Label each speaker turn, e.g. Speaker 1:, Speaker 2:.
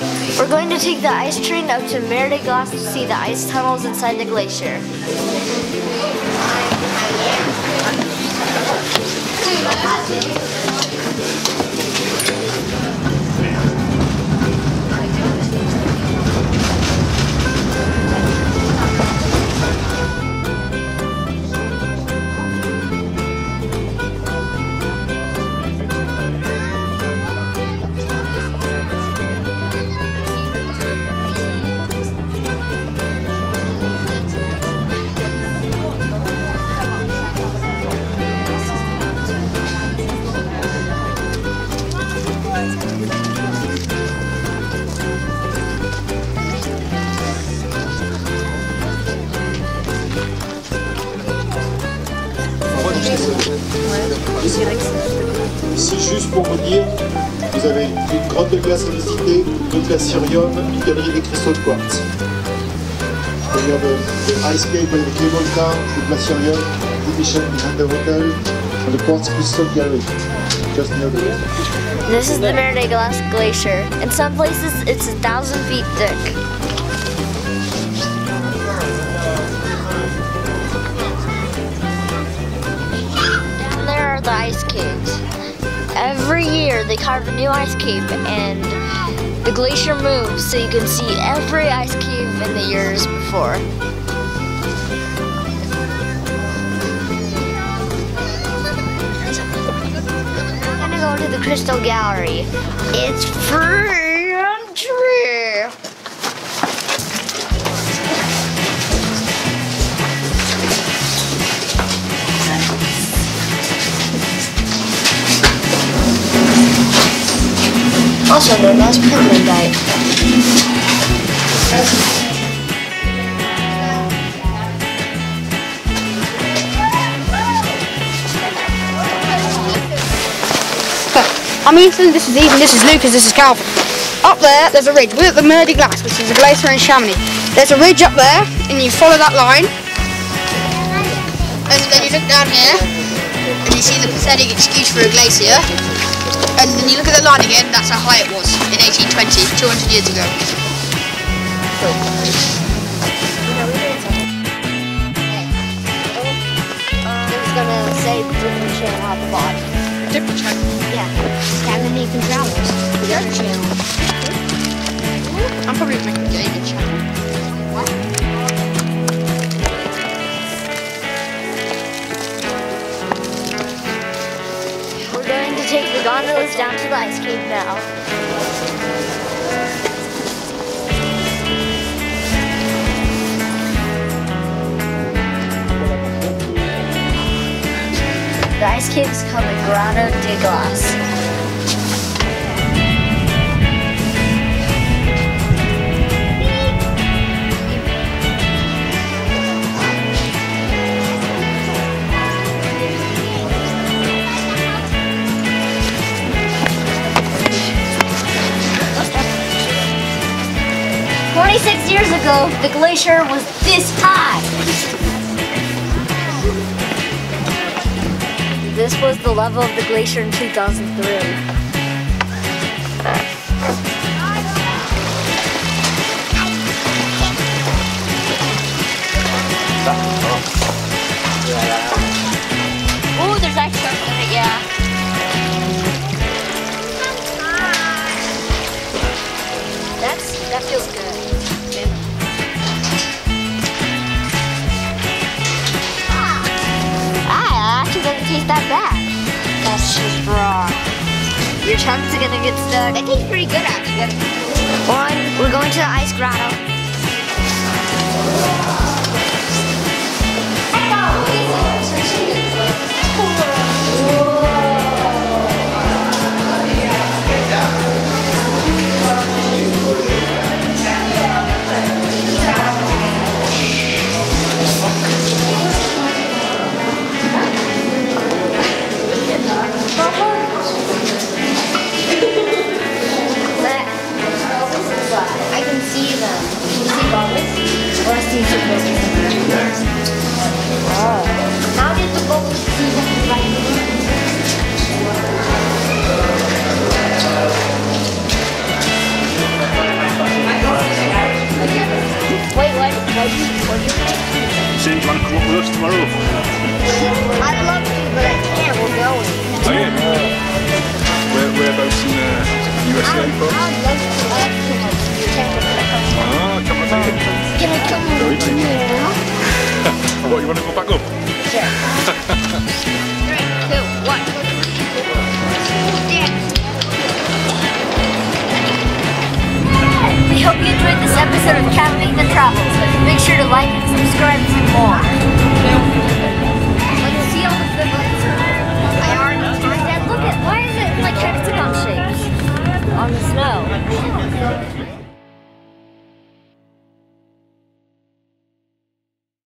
Speaker 1: We're going to take the ice train up to Mer de Glace to see the ice tunnels inside the glacier.
Speaker 2: Ici, juste pour vous dire, vous avez une grotte de glace à visiter, le une galerie des cristaux de quartz. C'est-à-dire the, the ice cave the glaciarium, the mission behind the hotel, and the quartz crystal gallery. Just near the
Speaker 1: This is the Mer Glass Glacier. In some places, it's a thousand feet thick. Every year, they carve a new ice cave, and the glacier moves so you can see every ice cave in the years before. I'm gonna go to the Crystal Gallery. It's free Pentlandite.
Speaker 3: I'm Ethan, this is Ethan, this is Lucas, this is Kavan. Up there, there's a ridge. We're at the Mer Glass, which is a glacier in Chamonix. There's a ridge up there, and you follow that line. And then you look down here, and you see the pathetic excuse for a glacier. And then you look at the line again, that's how high it was in 1820, 200 years ago.
Speaker 1: It gonna say different channel at the bottom.
Speaker 3: Different channel.
Speaker 1: Yeah. Nathan Travels. The other channel.
Speaker 3: I'm probably making a David channel.
Speaker 1: We're gondolas down to the ice cave now. The ice cave is called the Grotto de Glace. Twenty-six years ago, the glacier was this high. This was the level of the glacier in 2003. Oh, there's ice sharks in it, yeah. That's that feels good. That bad. That's just wrong. Your chunks are gonna get stuck. It tastes pretty good actually. One, we're going to the ice grotto. I bubbles? Or Yeah.
Speaker 4: what, you want to go
Speaker 1: back up? Sure. Three, two, one. We hope
Speaker 4: you enjoyed this episode of Traveling the Travels.
Speaker 1: Make sure to like
Speaker 4: and
Speaker 1: subscribe.